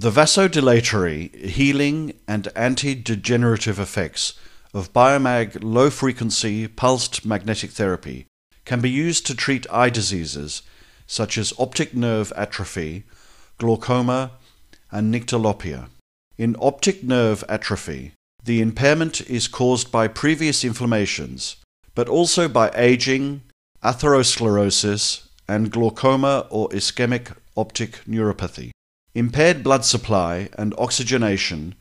The vasodilatory, healing, and anti-degenerative effects of Biomag low-frequency pulsed magnetic therapy can be used to treat eye diseases such as optic nerve atrophy, glaucoma, and nyctalopia. In optic nerve atrophy, the impairment is caused by previous inflammations, but also by aging, atherosclerosis, and glaucoma or ischemic optic neuropathy. Impaired blood supply and oxygenation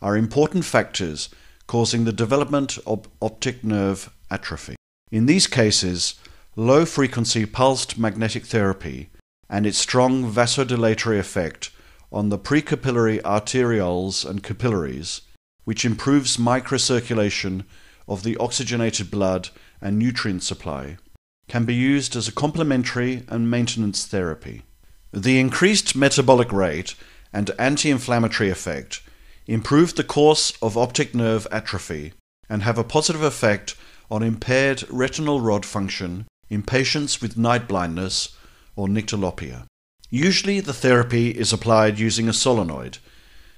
are important factors causing the development of optic nerve atrophy. In these cases, low frequency pulsed magnetic therapy and its strong vasodilatory effect on the precapillary arterioles and capillaries, which improves microcirculation of the oxygenated blood and nutrient supply, can be used as a complementary and maintenance therapy. The increased metabolic rate and anti inflammatory effect improve the course of optic nerve atrophy and have a positive effect on impaired retinal rod function in patients with night blindness or nyctalopia. Usually, the therapy is applied using a solenoid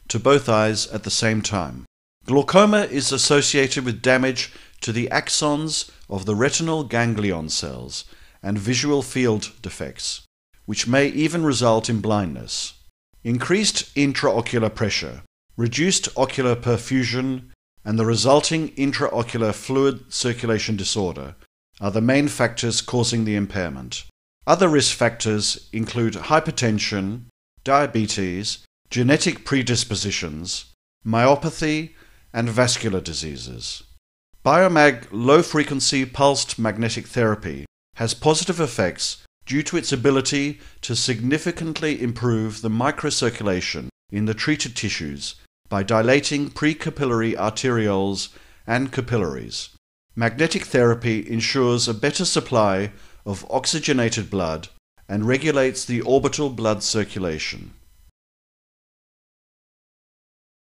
to both eyes at the same time. Glaucoma is associated with damage to the axons of the retinal ganglion cells and visual field defects which may even result in blindness. Increased intraocular pressure, reduced ocular perfusion, and the resulting intraocular fluid circulation disorder are the main factors causing the impairment. Other risk factors include hypertension, diabetes, genetic predispositions, myopathy, and vascular diseases. Biomag low frequency pulsed magnetic therapy has positive effects due to its ability to significantly improve the microcirculation in the treated tissues by dilating precapillary arterioles and capillaries. Magnetic therapy ensures a better supply of oxygenated blood and regulates the orbital blood circulation.